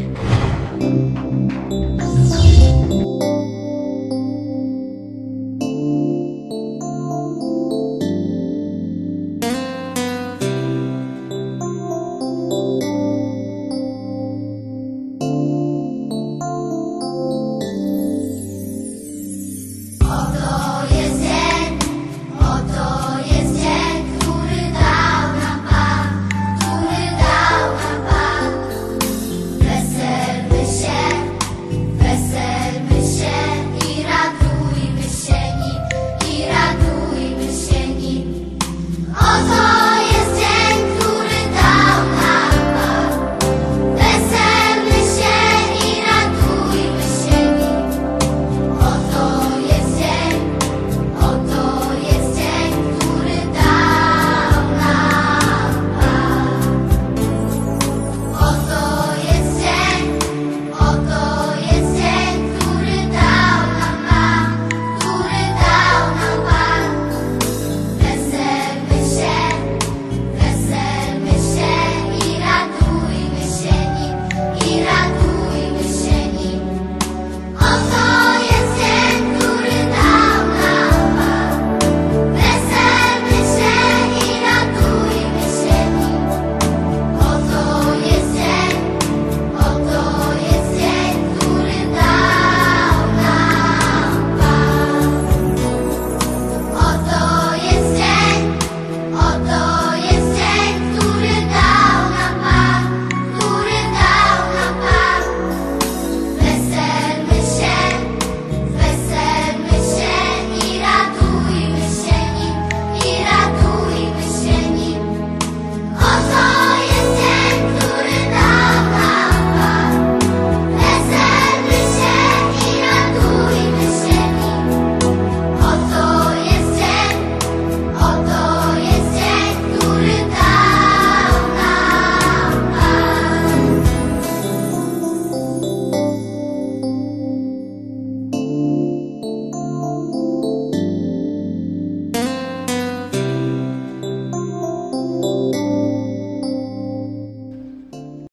you